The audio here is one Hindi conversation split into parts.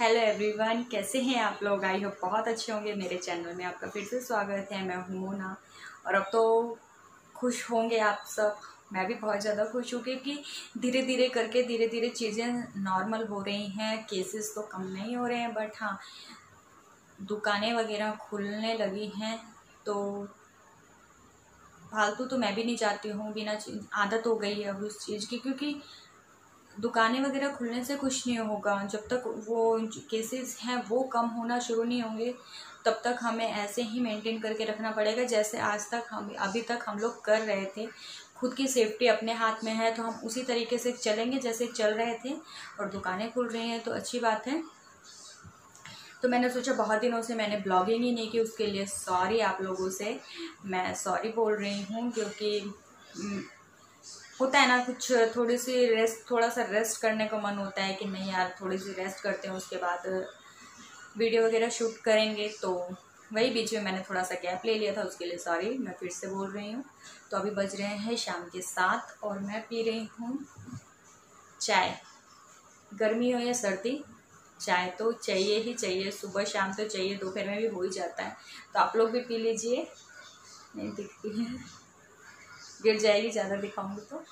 हेलो एवरीवन कैसे हैं आप लोग? आई होप बहुत अच्छे होंगे मेरे चैनल में। आपका फिर से स्वागत है, मैं हूँ मोना। और अब तो खुश होंगे आप सब। मैं भी बहुत ज़्यादा खुश हूँ क्योंकि धीरे धीरे करके धीरे धीरे चीज़ें नॉर्मल हो रही हैं। केसेस तो कम नहीं हो रहे हैं बट हाँ दुकानें वगैरह खुलने लगी हैं तो फालतू तो मैं भी नहीं चाहती हूँ, बिना आदत हो गई है अब उस चीज़ की, क्योंकि दुकानें वगैरह खुलने से कुछ नहीं होगा। जब तक वो केसेस हैं, वो कम होना शुरू नहीं होंगे, तब तक हमें ऐसे ही मेंटेन करके रखना पड़ेगा जैसे आज तक हम, अभी तक हम लोग कर रहे थे। खुद की सेफ्टी अपने हाथ में है तो हम उसी तरीके से चलेंगे जैसे चल रहे थे और दुकानें खुल रही हैं तो अच्छी बात है। तो मैंने सोचा बहुत दिनों से मैंने ब्लॉगिंग ही नहीं की, उसके लिए सॉरी आप लोगों से। मैं सॉरी बोल रही हूँ, क्योंकि होता है ना, कुछ थोड़ी सी रेस्ट थोड़ा सा रेस्ट करने का मन होता है कि नहीं यार थोड़ी सी रेस्ट करते हैं, उसके बाद वीडियो वगैरह शूट करेंगे तो वही बीच में मैंने थोड़ा सा गैप ले लिया था, उसके लिए सॉरी मैं फिर से बोल रही हूँ। तो अभी बज रहे हैं शाम के सात और मैं पी रही हूँ चाय। गर्मी हो या सर्दी, चाय तो चाहिए ही चाहिए, सुबह शाम तो चाहिए, दोपहर में भी हो ही जाता है। तो आप लोग भी पी लीजिए। नहीं दिखती है। गिर जाएगी ज़्यादा दिखाऊँगी तो।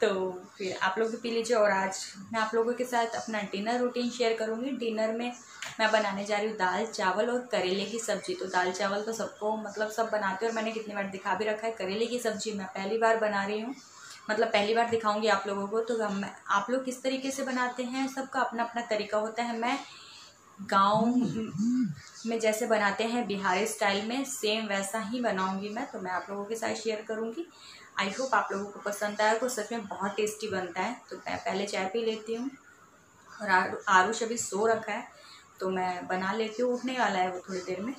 तो फिर आप लोग भी पी लीजिए और आज मैं आप लोगों के साथ अपना डिनर रूटीन शेयर करूँगी। डिनर में मैं बनाने जा रही हूँ दाल, चावल और करेले की सब्ज़ी। तो दाल, चावल तो सबको मतलब सब बनाते हैं और मैंने कितनी बार दिखा भी रखा है। करेले की सब्ज़ी मैं पहली बार बना रही हूँ। मतलब पहली बार दिखाऊँगी आप लोगों को। तो हम, आप लोग किस तरीके से बनाते हैं? सबका अपना अपना तरीका होता है। मैं गाँव में जैसे बनाते हैं, बिहारी स्टाइल में, सेम वैसा ही बनाऊँगी मैं। तो मैं आप लोगों के साथ शेयर करूँगी। आई होप आप लोगों को पसंद आया को सच में बहुत टेस्टी बनता है। तो मैं पहले चाय पी लेती हूँ। और आरुष अभी सो रखा है। तो मैं बना लेती हूँ। उठने वाला है वो थोड़ी देर में।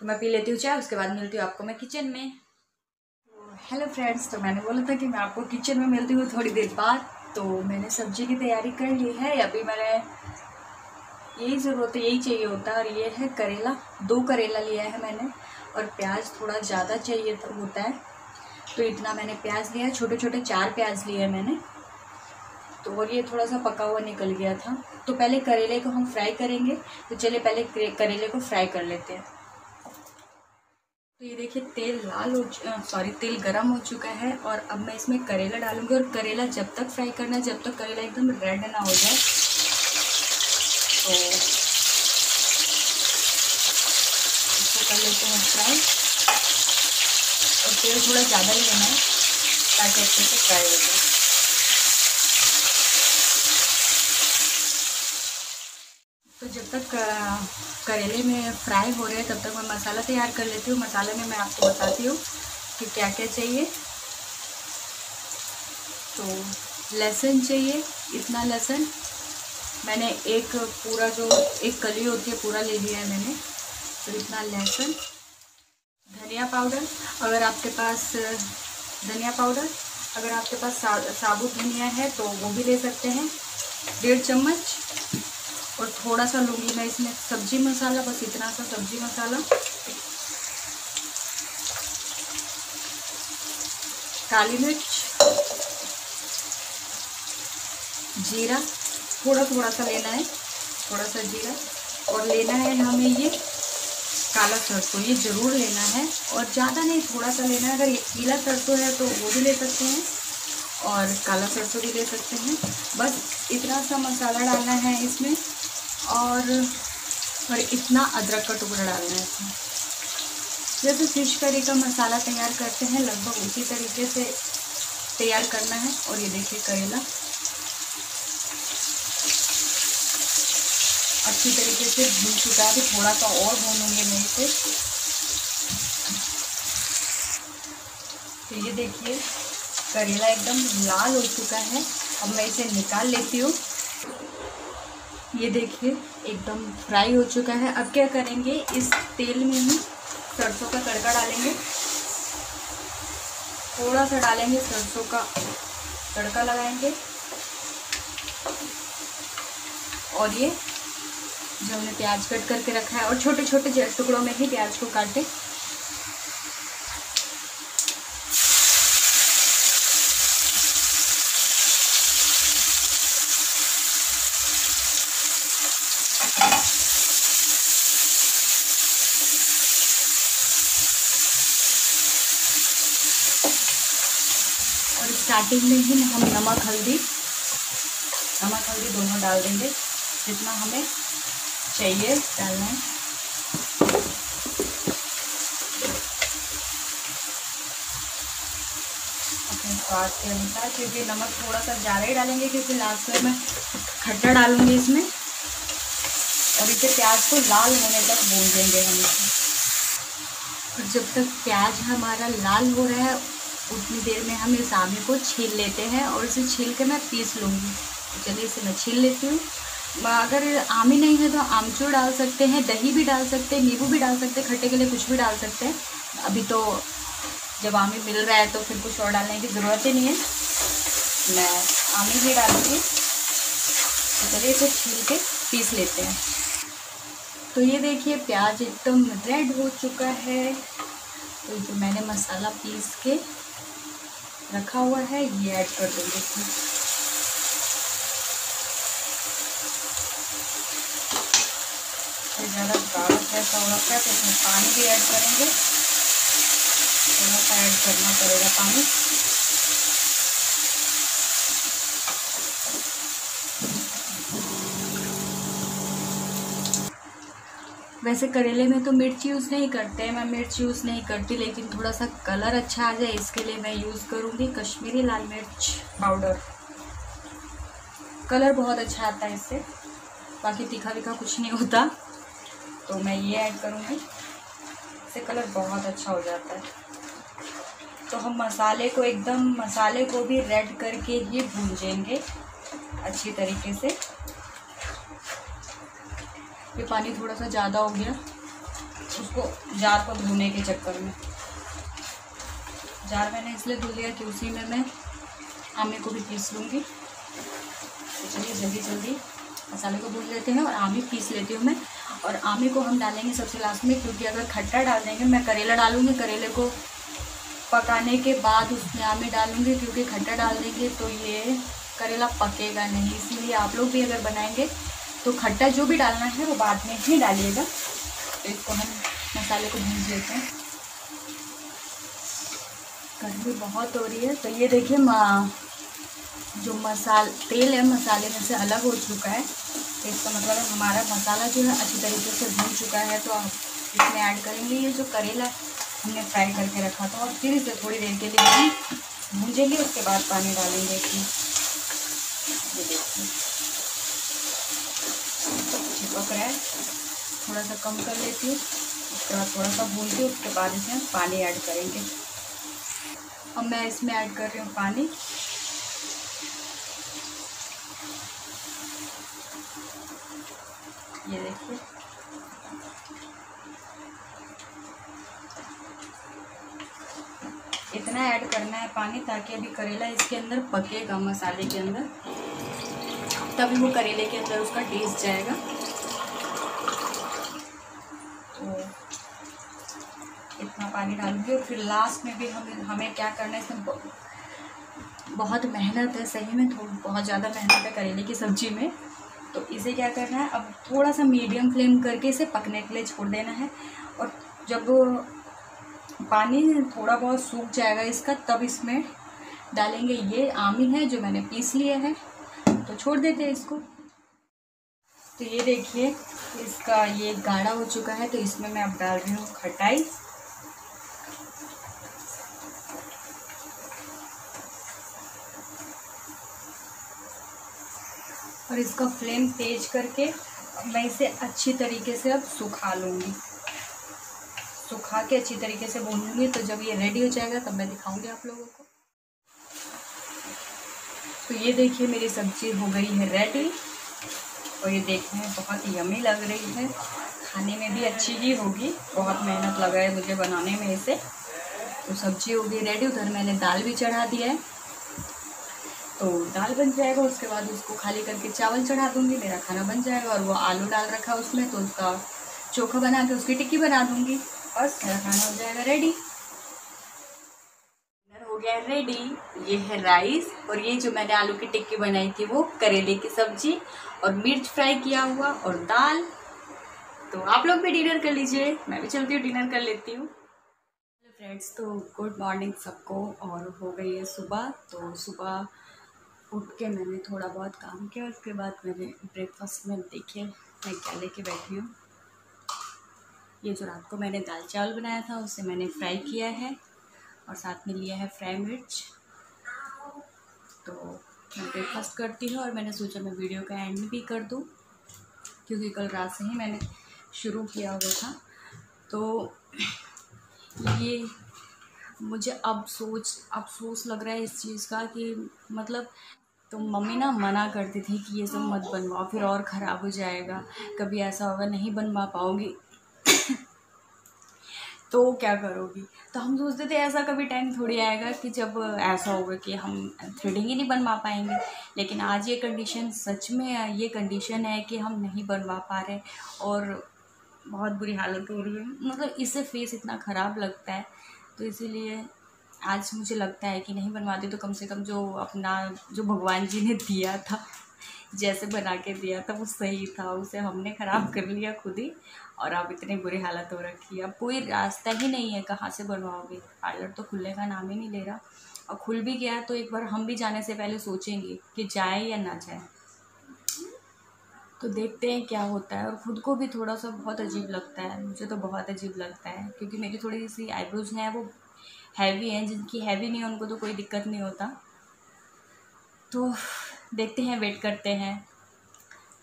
तो मैं पी लेती हूँ चाय। उसके बाद मिलती हूँ आपको मैं किचन में। हेलो फ्रेंड्स तो मैंने बोला था कि मैं आपको किचन में मिलती हूँ थोड़ी देर बाद। तो मैंने सब्ज़ी की तैयारी कर ली है। अभी मैंने यही ज़रूरत है यही चाहिए होता है। और ये है करेला। दो करेला लिया है मैंने। और प्याज थोड़ा ज़्यादा चाहिए होता है। तो इतना मैंने प्याज लिया है छोटे छोटे चार प्याज लिए हैं मैंने। तो और ये थोड़ा सा पका हुआ निकल गया था। तो पहले करेले को हम फ्राई करेंगे तो चलिए पहले करेले को फ्राई कर लेते हैं। तो ये देखिए, तेल लाल हो सॉरी तेल गरम हो चुका है और अब मैं इसमें करेला डालूँगी और करेला जब तक फ्राई करना है, जब तक करेला एकदम रेड ना हो जाए। तो इसको कर लेते हैं फ्राई। और तेल थोड़ा ज़्यादा ही लेना है, ताकि अच्छे से फ्राई हो जाए। तो जब तक करेले में फ्राई हो रहे हैं, तब तक मैं मसाला तैयार कर लेती हूँ। मसाले में मैं आपको बताती हूँ कि क्या क्या चाहिए। तो लहसुन चाहिए, इतना लहसुन। मैंने एक पूरा जो, एक कली होती है, पूरा ले लिया है मैंने। तो इतना लहसुन। धनिया पाउडर अगर आपके पास धनिया पाउडर अगर आपके पास सा, साबुत धनिया है तो वो भी ले सकते हैं। डेढ़ चम्मच और थोड़ा सा लूँगी मैं इसमें सब्ज़ी मसाला बस इतना सा सब्ज़ी मसाला। काली मिर्च जीरा थोड़ा थोड़ा सा लेना है थोड़ा सा जीरा और लेना है हमें ये काला सरसों ये ज़रूर लेना है और ज़्यादा नहीं, थोड़ा सा लेना है। अगर ये पीला सरसों है तो वो भी ले सकते हैं और काला सरसों भी ले सकते हैं। बस इतना सा मसाला डालना है इसमें और और इतना अदरक का टुकड़ा डालना है इसमें। जैसे फ़िश करी का मसाला तैयार करते हैं, लगभग उसी तरीके से तैयार करना है। और ये देखिए करेला। अच्छी तरीके से भून चुका है थोड़ा सा और भूनूँगी मैं इसे। तो ये देखिए, करेला एकदम लाल हो चुका है। अब मैं इसे निकाल लेती हूँ। ये देखिए, एकदम फ्राई हो चुका है। अब क्या करेंगे, इस तेल में ही सरसों का तड़का डालेंगे। थोड़ा सा डालेंगे, सरसों का तड़का लगाएँगे। और ये जो हमने प्याज कट करके रखा है और छोटे छोटे टुकड़ों में ही प्याज को काटें। स्टार्टिंग में ही हम नमक, हल्दी नमक, हल्दी दोनों डाल देंगे, जितना हमें चाहिए डालना अपने स्वाद के अनुसार, क्योंकि नमक थोड़ा सा ज़्यादा ही डालेंगे, क्योंकि लास्ट में मैं खट्टा डालूँगी इसमें। और इसे प्याज को लाल होने तक भून देंगे हम इसे। और जब तक प्याज हमारा लाल हो रहा है, उतनी देर में हम इस आमे को छील लेते हैं, और इसे छील के मैं पीस लूँगी। तो चलिए इसे मैं छील लेती हूँ। अगर आमी नहीं है तो आमचूर डाल सकते हैं, दही भी डाल सकते हैं, नींबू भी डाल सकते हैं, खट्टे के लिए कुछ भी डाल सकते हैं। अभी तो जब आमी मिल रहा है तो फिर कुछ और डालने की ज़रूरत ही नहीं है। मैं आमी भी डालूँगी तो चलिए इसे छील के पीस लेते हैं। तो ये देखिए, प्याज एकदम रेड हो चुका है। तो जो मैंने मसाला पीस के रखा हुआ है, ये ऐड कर दूँगी। ज़्यादा गाढ़ा जैसा हो रखा है तो इसमें पानी भी ऐड करेंगे। थोड़ा सा ऐड करना पड़ेगा पानी। वैसे करेले में तो मिर्च यूज़ नहीं करते हैं, मैं मिर्च यूज़ नहीं करती, लेकिन थोड़ा सा कलर अच्छा आ जाए, इसके लिए मैं यूज़ करूँगी कश्मीरी लाल मिर्च पाउडर। कलर बहुत अच्छा आता है इससे। बाकी तीखा विखा कुछ नहीं होता। तो मैं ये ऐड करूँगी। इससे कलर बहुत अच्छा हो जाता है। तो हम मसाले को एकदम, मसाले को भी रेड करके ही भूंजेंगे अच्छी तरीके से। ये पानी थोड़ा सा ज़्यादा हो गया। उसको जार को धोने के चक्कर में। जार मैंने इसलिए धो लिया कि उसी में मैं आमे को भी पीस लूँगी। तो चलिए जल्दी जल्दी। मसाले को भून लेते हैं और आमी पीस लेती हूँ मैं। और आमे को हम डालेंगे सबसे लास्ट में, क्योंकि अगर खट्टा डाल देंगे, मैं करेला डालूँगी। करेले को पकाने के बाद उसमें आमे डालूँगी, क्योंकि खट्टा डाल देंगे तो ये करेला पकेगा नहीं। इसलिए आप लोग भी अगर बनाएँगे तो खट्टा जो भी डालना है, वो बाद में ही डालिएगा। तो इसको हम मसाले को भून लेते हैं। गर्मी बहुत हो रही है तो ये देखिए जो मसाल, तेल है, मसाले में से अलग हो चुका है। तो इसका मतलब है हमारा मसाला जो है अच्छी तरीके से भून चुका है तो आप इसमें ऐड करेंगे ये जो करेला हमने फ्राई करके रखा था, और फिर इसे थोड़ी देर के लिए हम भूजेंगे, उसके बाद पानी डालेंगे इसमें। चिपक रहा है। थोड़ा सा कम कर लेती हूँ, उसके बाद थोड़ा सा भून के, उसके बाद इसमें पानी ऐड करेंगे। अब मैं इसमें ऐड कर रही हूँ पानी। ये देखिए। इतना ऐड करना है पानी ताकि अभी करेला इसके अंदर पकेगा, मसाले के अंदर। तभी वो करेले के अंदर उसका टेस्ट जाएगा। तो इतना पानी डालूँगी और फिर लास्ट में भी हम, हमें क्या करना है, इसमें बहुत मेहनत है, सही में थोड़ी, बहुत ज़्यादा मेहनत है करेले की सब्ज़ी में। तो इसे क्या करना है, अब थोड़ा सा मीडियम फ्लेम करके इसे पकने के लिए छोड़ देना है और जब पानी थोड़ा बहुत सूख जाएगा इसका, तब इसमें डालेंगे ये आमी है जो मैंने पीस लिए है। तो छोड़ देते हैं इसको। तो ये देखिए, इसका ये गाढ़ा हो चुका है तो इसमें मैं अब डाल रही हूँ खटाई। और इसका फ्लेम तेज करके मैं इसे अच्छी तरीके से अब सुखा लूँगी। सुखा के अच्छी तरीके से भूनूँगी तो जब ये रेडी हो जाएगा, तब मैं दिखाऊँगी आप लोगों को। तो ये देखिए, मेरी सब्ज़ी हो गई है रेडी और ये देखने में बहुत यमी लग रही है। खाने में भी अच्छी ही होगी। बहुत मेहनत लगा है मुझे बनाने में इसे। तो सब्ज़ी होगी रेडी उधर मैंने दाल भी चढ़ा दिया है। तो दाल बन जाएगा, उसके बाद उसको खाली करके चावल चढ़ा दूँगी, मेरा खाना बन जाएगा और वो आलू डाल रखा है उसमें तो उसका चोखा बना के उसकी टिक्की बना दूँगी। बस, मेरा खाना हो जाएगा रेडी हो गया रेडी ये है राइस और ये जो मैंने आलू की टिक्की बनाई थी वो करेले की सब्ज़ी और मिर्च फ्राई किया हुआ और दाल। तो आप लोग भी डिनर कर लीजिए, मैं भी चलती हूँ डिनर कर लेती हूँ। फ्रेंड्स तो गुड मॉर्निंग सबको और हो गई है सुबह। तो सुबह उठ के मैंने थोड़ा बहुत काम किया उसके बाद मैंने ब्रेकफास्ट में देखिए मैं क्या लेके बैठी हूँ। ये जो रात को मैंने दाल चावल बनाया था, उसे मैंने फ्राई किया है और साथ में लिया है फ्राई मिर्च। तो मैं ब्रेकफास्ट करती हूँ और मैंने सोचा मैं वीडियो का एंड भी कर दूँ, क्योंकि कल रात से ही मैंने शुरू किया हुआ था। तो ये मुझे अब सोच अफसोस लग रहा है इस चीज़ का कि मतलब तो मम्मी ना मना करती थी कि ये सब मत बनवाओ, फिर और ख़राब हो जाएगा। कभी ऐसा होगा, नहीं बनवा पाओगी। तो क्या करोगी? तो हम सोचते थे ऐसा कभी टाइम थोड़ी आएगा कि जब ऐसा होगा कि हम थ्रेडिंग ही नहीं बनवा पाएँगे। लेकिन आज ये कंडीशन सच में ये कंडीशन है कि हम नहीं बनवा पा रहे और बहुत बुरी हालत हो रही है। मतलब इससे फेस इतना ख़राब लगता है तो इसीलिए आज मुझे लगता है कि नहीं बनवाती तो कम से कम जो अपना, जो भगवान जी ने दिया था, जैसे बना के दिया था, वो सही था। उसे हमने ख़राब कर लिया खुद ही, और अब इतनी बुरी हालत हो रखी। है अब कोई रास्ता ही नहीं है कहाँ से बनवाओगे। पार्लर तो खुलने का नाम ही नहीं ले रहा। और खुल भी गया तो एक बार हम भी जाने से पहले सोचेंगे कि जाए या ना जाए। तो देखते हैं क्या होता है। और ख़ुद को भी थोड़ा सा बहुत अजीब लगता है। मुझे तो बहुत अजीब लगता है, क्योंकि मेरी थोड़ी सी आईब्रोज हैं, वो हैवी हैं, जिनकी हैवी नहीं है, उनको तो कोई दिक्कत नहीं होता। तो देखते हैं वेट करते हैं।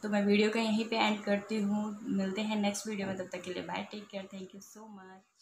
तो मैं वीडियो का यहीं पे एंड करती हूँ। मिलते हैं नेक्स्ट वीडियो में, तब तक के लिए bye take care thank you so much